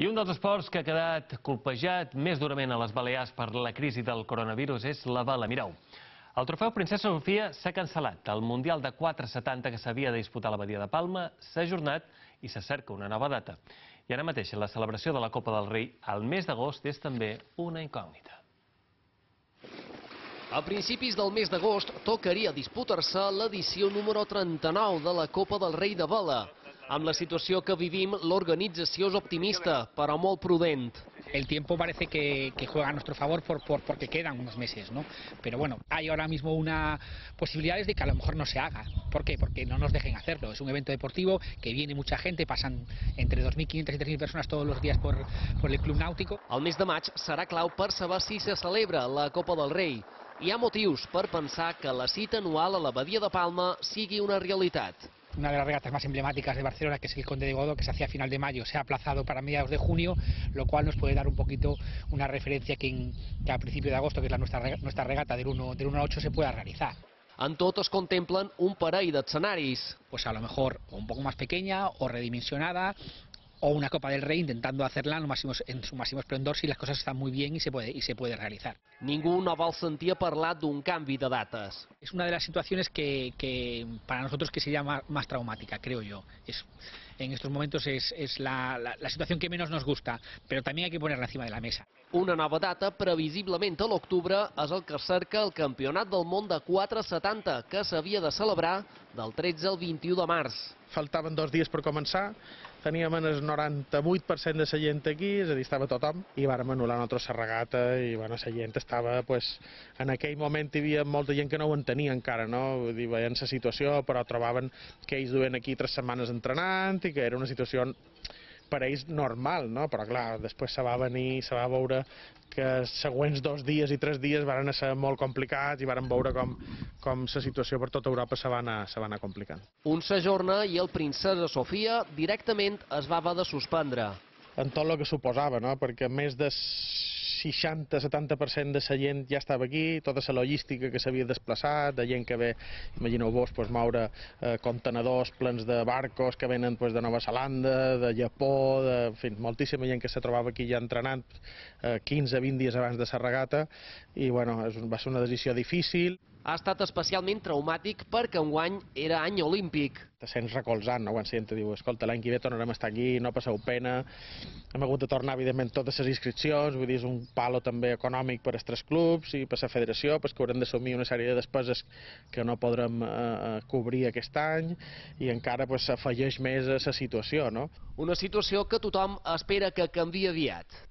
I un dels esports que ha quedat colpejat més durament a les Balears per la crisi del coronavirus és la bala. Mireu, el trofeu Princesa Sofia s'ha cancel·lat. El Mundial de 470 que s'havia de disputar a la Badia de Palma s'ha ajornat i se cerca una nova data. I ara mateix la celebració de la Copa del Rei al mes d'agost és també una incògnita. A principis del mes d'agost tocaria disputar-se l'edició número 39 de la Copa del Rei de Vela. Amb la situació que vivim, l'organització és optimista, però molt prudent. el tiempo parece que, que juega a nuestro favor por, por- porque quedan unos meses, ¿no? Pero bueno, hay ahora mismo una posibilidades de que a lo mejor no se haga. ¿Por qué? Porque no nos dejen hacerlo. Es un evento deportivo que viene mucha gente, pasan entre 2.500 y 3.000 personas todos los días por, por el Club Náutico. El mes de maig serà clau per saber si se celebra la Copa del Rei. Hi ha motius per pensar que la cita anual a la Badia de Palma sigui una realitat. Una de las regatas más emblemáticas de Barcelona, que es el Conde de Godó, que se hacía a final de mayo, se ha aplazado para mediados de junio, lo cual nos puede dar un poquito una referencia que, en- que a principio de agosto, que es la nuestra, nuestra regata del 1, del 1 al 8, se pueda realizar. En tot es contemplen un parell d'escenaris. pues a lo mejor un poco más pequeña o redimensionada o una Copa del Rey intentando hacerla en, su máximo esplendor si las cosas están muy bien y se puede, y se puede realizar. Ningú no vol sentir a parlar d'un canvi de dates. Es una de las situaciones que, que para nosotros que sería más, más traumática, creo yo. Es, en estos momentos es, es la, la- la situación que menos nos gusta, pero también hay que ponerla encima de la mesa. Una nova data, previsiblement a l'octubre, és el que cerca el Campionat del Món de 470, que s'havia de celebrar del 13 al 21 de març. faltaven dos dies per començar, teníem el 98% de la gent aquí, és a dir, estava tothom, i vàrem anul·lar una altra regata, i bueno, la gent estava, pues, en aquell moment hi havia molta gent que no ho entenia encara, no? Vull dir, veien la situació, però trobaven que ells duen aquí tres setmanes entrenant i que era una situació per a ells normal, no? però clar, després se va venir, se va veure que els següents dos dies i tres dies van ser molt complicats i varen veure com, com la situació per tota Europa se va anar, se va anar complicant. Un s'ajorna i el Princesa Sofia directament es va haver de suspendre. en tot el que suposava, no? perquè més de 60-70% de la gent ja estava aquí, tota la logística que s'havia desplaçat, de gent que ve, imagineu-vos, pues, moure eh, contenedors plens de barcos que venen pues, de Nova Zelanda, de Japó, de, en fi, moltíssima gent que se trobava aquí ja entrenant eh, 15-20 dies abans de la regata, i bueno, és, va ser una decisió difícil, Ha estat especialment traumàtic perquè enguany era any olímpic. te sents recolzant, no? quan la gent te diu escolta, l'any que ve tornarem a estar aquí, no passeu pena hem hagut de tornar, evidentment, totes les inscripcions vull dir, és un palo també econòmic per als tres clubs i per la federació, pues, que haurem d'assumir una sèrie de despeses que no podrem eh, eh, cobrir aquest any i encara pues, s'afegeix més a la situació, no? Una situació que tothom espera que canvi aviat.